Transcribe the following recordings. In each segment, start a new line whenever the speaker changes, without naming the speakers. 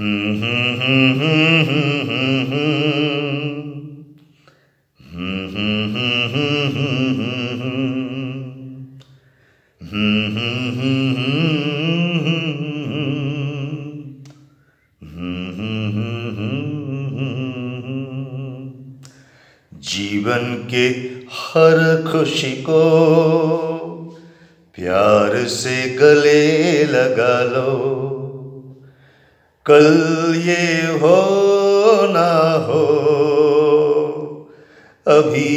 जीवन के हर खुशी को प्यार से गले लगा लो। कल ये हो ना हो, अभी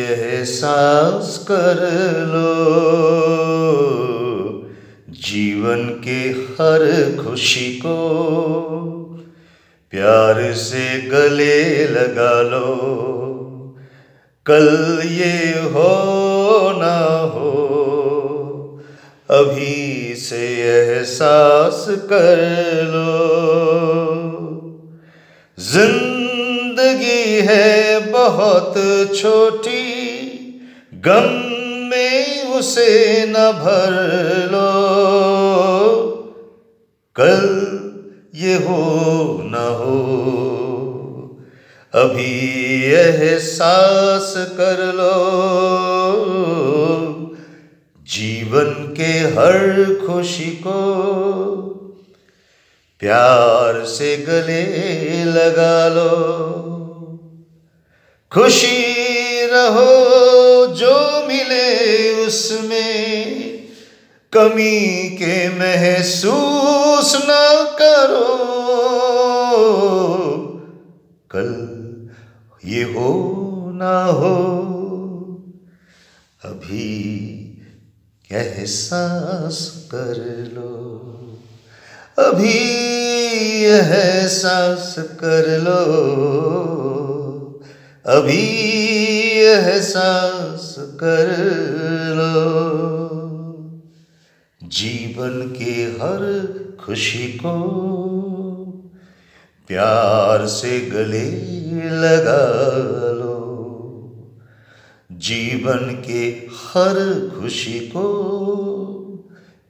एहसास कर लो। जीवन के हर खुशी को प्यार से गले लगा लो। कल ये हो ना हो, अभी से एहसास कर लो। ज़िंदगी है बहुत छोटी, गम में उसे न भर लो। कल ये हो न हो, अभी एहसास कर लो। जीवन के हर खुशी को प्यार से गले लगा लो। खुशी रहो जो मिले उसमें, कमी के महसूस न करो। कल ये हो ना हो, अभी एहसास कर लो। अभी एहसास कर लो। अभी एहसास कर लो। जीवन के हर खुशी को प्यार से गले लगा लो। जीवन के हर खुशी को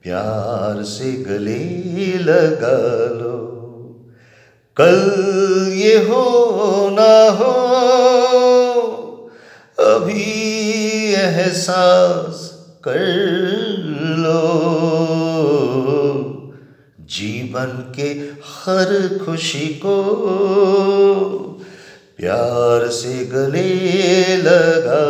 प्यार से गले लगा लो। कल ये हो ना हो, अभी एहसास कर लो। जीवन के हर खुशी को प्यार से गले लगा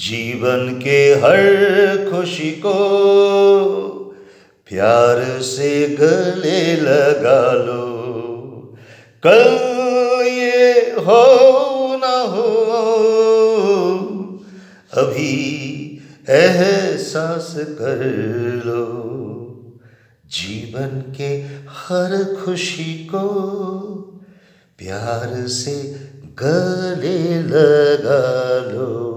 जीवन के हर खुशी को प्यार से गले लगा लो कल ये हो ना हो अभी एहसास कर लो जीवन के हर खुशी को प्यार से गले लगा लो।